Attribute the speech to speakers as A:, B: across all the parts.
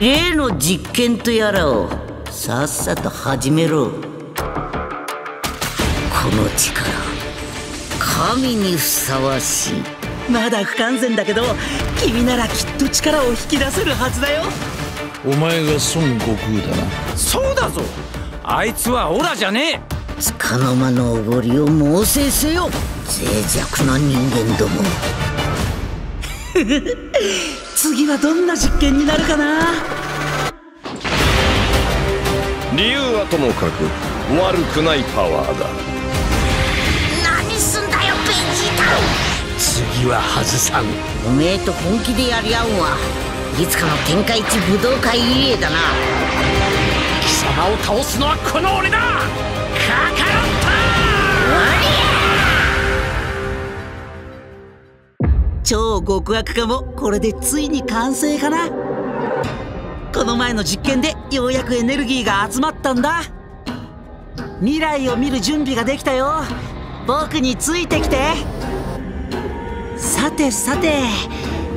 A: 例の実験とやらをさっさと始めろ。この力神にふさわしい。
B: まだ不完全だけど君ならきっと力を引き出せるはずだよ。
C: お前が孫悟空だな。
D: そうだぞ。あいつはオラじゃねえ。
A: 束の間のおごりを猛省せよ。脆弱な人間ども。
B: 次はどんな実験になるかな？
E: 理由はともかく悪くないパワーだ
D: 次は外さん。
A: おめえと本気でやり合うはいつかの天下一武道会入江だな。
D: 貴様を倒すのはこの俺だ。カカロッ
B: 超極悪化もこれでついに完成かな。この前の実験でようやくエネルギーが集まったんだ。未来を見る準備ができたよ。僕についてきてさてさて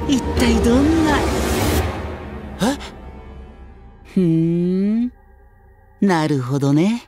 B: 一体どんな？え？ふーん。なるほどね